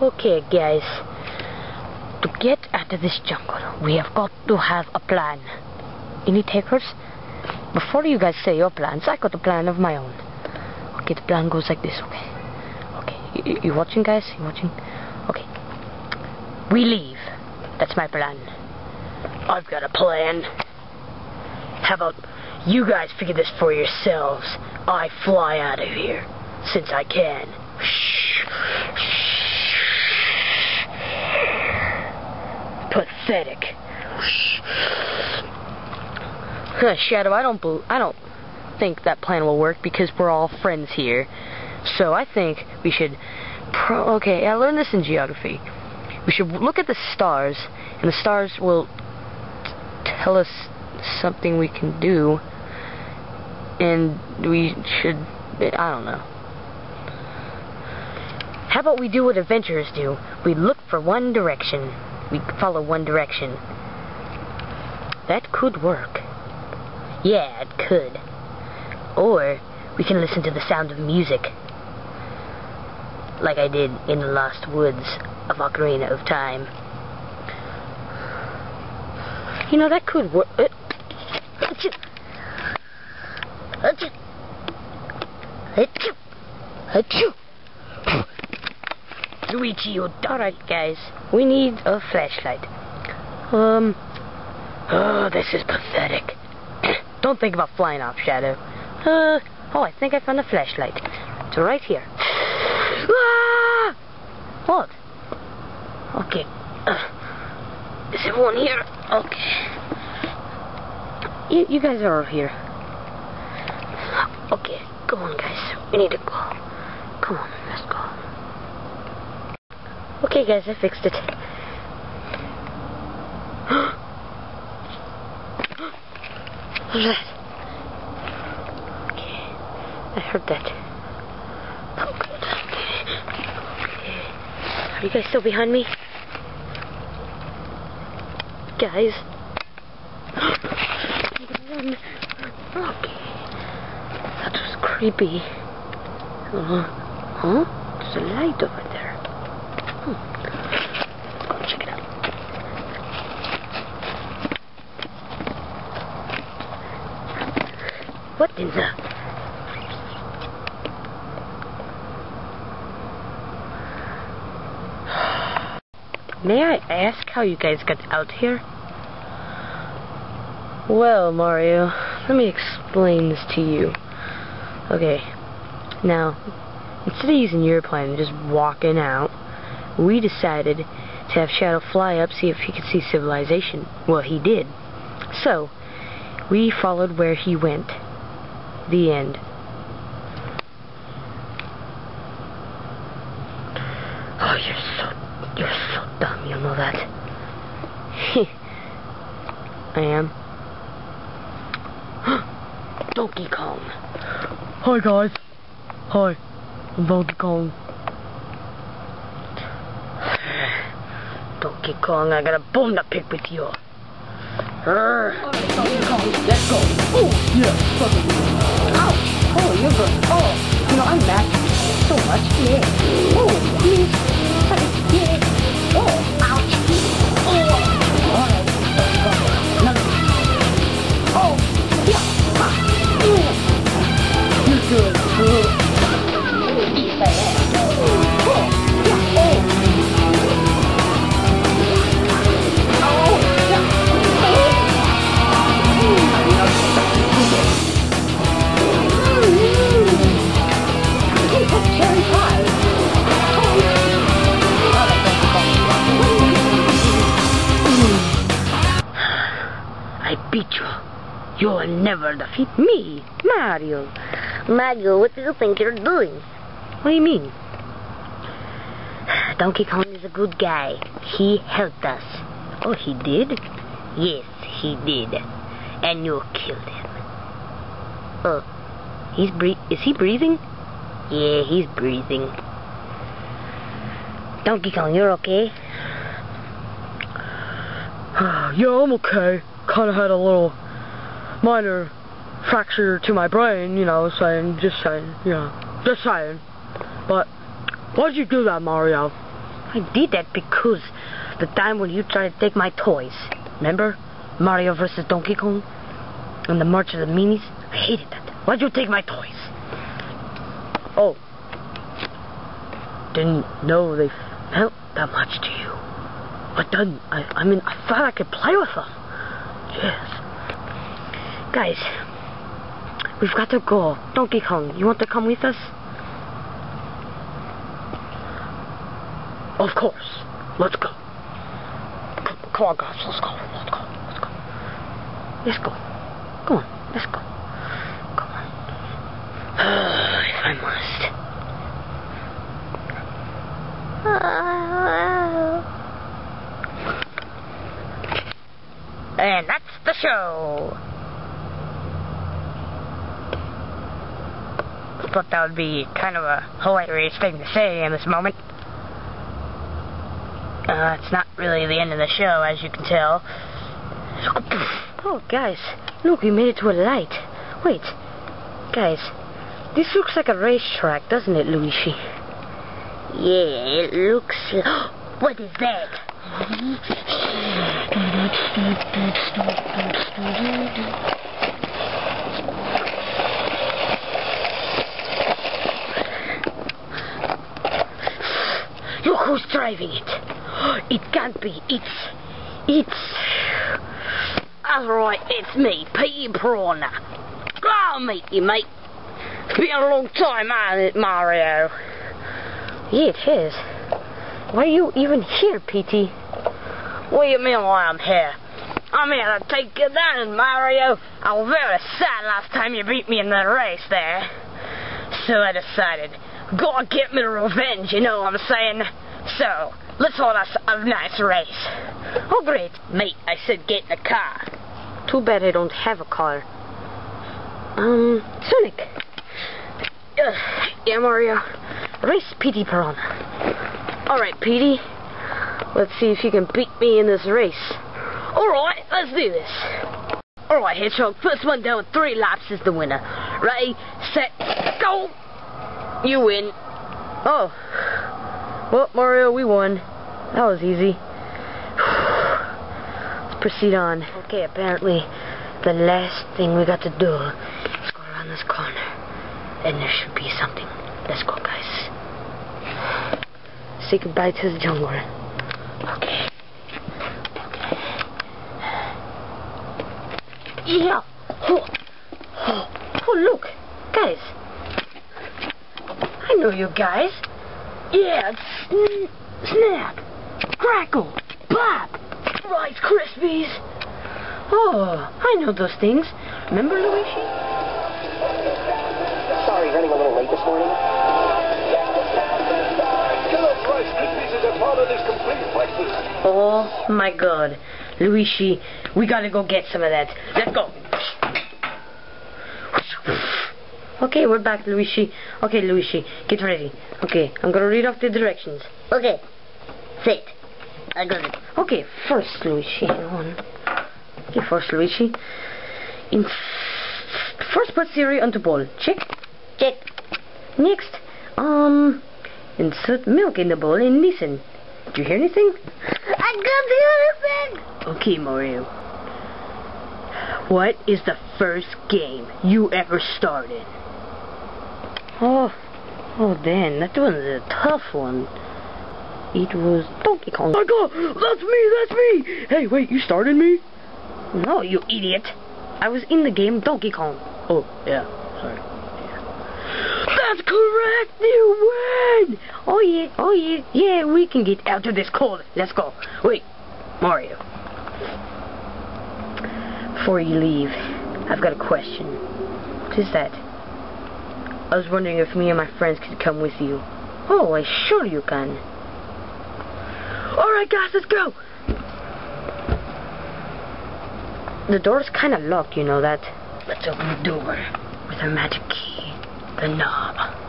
Okay, guys. To get out of this jungle, we have got to have a plan. Any takers? Before you guys say your plans, I got a plan of my own. Okay, the plan goes like this, okay? Okay, you, you watching, guys? You watching? Okay. We leave. That's my plan. I've got a plan. How about you guys figure this for yourselves? I fly out of here, since I can. Pathetic. Shadow, I don't bel I don't think that plan will work because we're all friends here. So I think we should pro okay, I learned this in geography. We should look at the stars and the stars will tell us something we can do and we should I don't know. How about we do what adventurers do? We look for one direction. We follow one direction. That could work. Yeah, it could. Or we can listen to the sound of music. Like I did in the Lost Woods of Ocarina of Time. You know, that could work. Uh, achoo. Achoo. Achoo. Luigi, Alright, guys. We need a flashlight. Um. Oh, this is pathetic. Don't think about flying off, Shadow. Uh. Oh, I think I found a flashlight. It's right here. Ah! What? Okay. Uh, is everyone here? Okay. You, you guys are all here. Okay, come on, guys. We need to go. Come on. Okay, guys, I fixed it. What's that? Okay, I heard that. Oh. Are you guys still behind me? Guys? Okay. That was creepy. Uh, huh? There's a light over there. Check it out. What in the... May I ask how you guys got out here? Well, Mario, let me explain this to you. Okay, now, instead of using your plane just walking out, we decided to have Shadow fly up, see if he could see civilization. Well, he did. So, we followed where he went. The end. Oh, you're so, you're so dumb, you know that. I am. Donkey Kong. Hi guys. Hi. I'm Donkey Kong. Donkey Kong, I got a bone to pick with you. Arr. Donkey Kong, let's go. Oh, yeah, fuck it. Ow. Oh, you're good. Oh, you know, I'm mad so much. Yeah. Oh, please. Yeah. Oh, ouch. Oh. Alright. Oh, yeah. Ah. Mm. You're good. Never defeat me, Mario. Mario, what do you think you're doing? What do you mean? Donkey Kong is a good guy. He helped us. Oh, he did? Yes, he did. And you killed him. Oh, he's bre- is he breathing? Yeah, he's breathing. Donkey Kong, you're okay? yeah, I'm okay. Kind of had a little minor fracture to my brain, you know, saying, just saying, you know, just saying. But, why'd you do that, Mario? I I did that because the time when you tried to take my toys, remember? Mario versus Donkey Kong? And the March of the Minis? I hated that. Why'd you take my toys? Oh. Didn't know they felt that much to you. But then, I, I mean, I thought I could play with them. Yes. Guys, we've got to go. Donkey Kong, you want to come with us? Of course. Let's go. Come, on, guys. Let's go. Let's go. Let's go. Let's go. Come on. Let's go. Come on. if I must. And that's the show. Thought that would be kind of a hilarious thing to say in this moment. Uh, it's not really the end of the show, as you can tell. Oh, guys, look, we made it to a light. Wait, guys, this looks like a racetrack, doesn't it, Luigi? Yeah, it looks... what is that? Look who's driving it. It can't be. It's... It's... That's right, it's me, Petey Piranha. I'll meet you, mate. It's been a long time, hasn't it, Mario? Yeah, it is. Why are you even here, Petey? What do you mean why I'm here? I'm here to take you down, Mario. I was very sad last time you beat me in the race there. So I decided, gotta get me revenge, you know what I'm saying? So, let's hold us a nice race. Oh great. Mate, I said get the car. Too bad I don't have a car. Um, Sonic. Uh, yeah, Mario. Race Petey Piranha. Alright, Petey. Let's see if you can beat me in this race. Alright, let's do this. Alright, Hedgehog, first one down with three laps is the winner. Ready, set, go! You win. Oh. Well, Mario, we won. That was easy. Let's proceed on. Okay, apparently the last thing we got to do is go around this corner. And there should be something. Let's go, guys. Say goodbye to the jungle. Okay. Yeah. Oh. Oh. oh, look. Guys. I know you guys. Yeah, sn Snap, Crackle, Pop, Rice Krispies. Oh, I know those things. Remember, Luigi? Sorry, running a little late this morning. Kellogg's Rice Krispies is a part of this complete breakfast. Oh my god. Luigi, we gotta go get some of that. Let's go. Okay, we're back, Luigi. Okay, Luigi, get ready. Okay, I'm gonna read off the directions. Okay. Sit. I got it. Okay, first, Luigi. One. Okay, first, Luigi. In first, put Siri onto bowl. Check. Check. Next, um, insert milk in the bowl and listen. Did you hear anything? I got the other thing. Okay, Mario. What is the first game you ever started? Oh, oh, Dan, that was a tough one. It was Donkey Kong. Oh my god, that's me, that's me! Hey, wait, you started me? No, you idiot. I was in the game Donkey Kong. Oh, yeah, sorry. That's correct, you win! Oh yeah, oh yeah, yeah, we can get out of this cold. Let's go. Wait, Mario. Before you leave, I've got a question. What is that? I was wondering if me and my friends could come with you. Oh, I sure you can. Alright guys, let's go! The door's kind of locked, you know that. Let's open the door with our magic key, the knob.